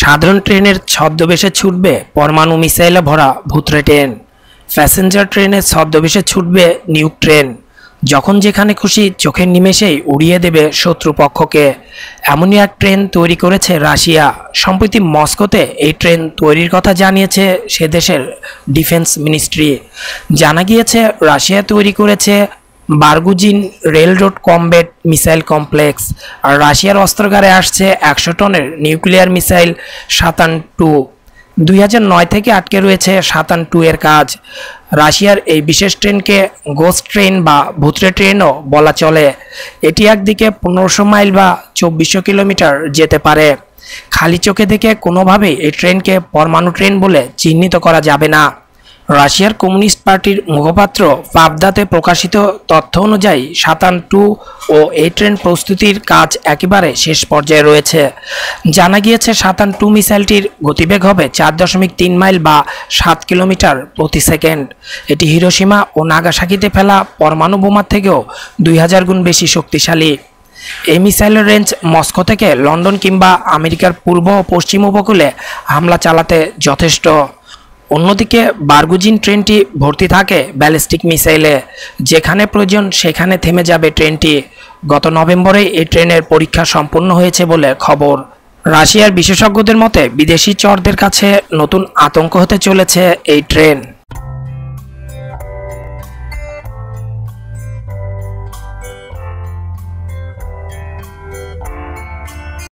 সাধারণ ট্রেনের ছদ্মবেশে ছুটবে পরমাণু মিসাইলে ভরা ভূতরে ট্রেন। প্যাসেঞ্জার ট্রেনের ছদ্মবেশে ছুটবে নিউ ট্রেন। যখন যেখানে খুশি চোখের নিমেষেই উড়িয়ে দেবে শত্রুপক্ষকে। এমনই এক ট্রেন তৈরি করেছে রাশিয়া। সম্প্রতি মস্কোতে এই ট্রেন তৈরির কথা জানিয়েছে সে দেশের ডিফেন্স মিনিস্ট্রি। জানা গিয়েছে, রাশিয়া তৈরি করেছে Barguzin rail road combat missile complex. আর রাশিয়ার অস্ত্রগারে আসছে একশো টনের নিউক্লিয়ার মিসাইল সাতান টু। দুই থেকে আটকে রয়েছে সাতান টু এর কাজ। রাশিয়ার এই বিশেষ ট্রেনকে গোস্ট ট্রেন বা ভূতরে ট্রেনও বলা চলে। এটি একদিকে পনেরোশো মাইল বা চব্বিশশো কিলোমিটার যেতে পারে। খালি চোখে দেখে কোনোভাবেই এই ট্রেনকে পরমাণু ট্রেন বলে চিহ্নিত করা যাবে না। রাশিয়ার কমিউনিস্ট পার্টির মুখপাত্র পাবদাতে প্রকাশিত তথ্য অনুযায়ী সাতান টু ও এই ট্রেন প্রস্তুতির কাজ একেবারে শেষ পর্যায়ে রয়েছে। জানা গিয়েছে, সাতান টু মিসাইলটির গতিবেগ হবে চার দশমিক তিন মাইল বা সাত কিলোমিটার প্রতি সেকেন্ড। এটি হিরোসীমা ও নাগাসাকিতে ফেলা পরমাণু বোমার থেকেও দুই হাজার গুণ বেশি শক্তিশালী। এই মিসাইলের রেঞ্জ মস্কো থেকে লন্ডন কিংবা আমেরিকার পূর্ব ও পশ্চিম উপকূলে হামলা চালাতে যথেষ্ট। অন্যদিকে বার্গুজিন ট্রেনটি ভর্তি থাকে ব্যালিস্টিক মিসাইলে। যেখানে প্রয়োজন, সেখানে থেমে যাবে ট্রেনটি। গত নভেম্বরে এই ট্রেনের পরীক্ষা সম্পন্ন হয়েছে বলে খবর। রাশিয়ার বিশেষজ্ঞদের মতে, বিদেশি চরদের কাছে নতুন আতঙ্ক হতে চলেছে এই ট্রেন।